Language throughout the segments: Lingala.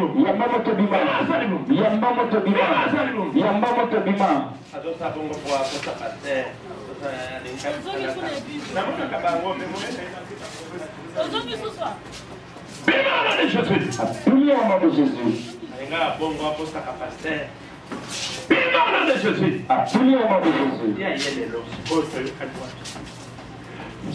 yamba moto bima yamba moto bima yamba moto bima bima na de jésus apumia wa mama jésus bima na de jésus apumia wa mama jésus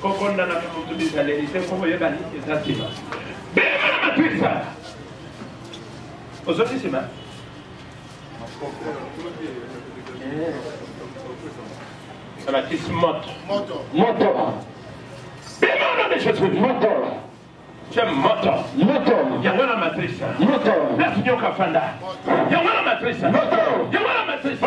kokondana komutudisa leli te mpo boyebani eza nsima bemana matuisa ozongi nsima eh. alakisi moto moto bemana desus moto ce moto moto yango na matrice moto place nyoka fanda yango na matrice yango na matrice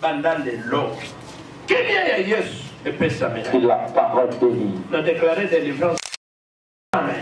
bandande l'eau. La parole de Dieu. délivrance. Amen.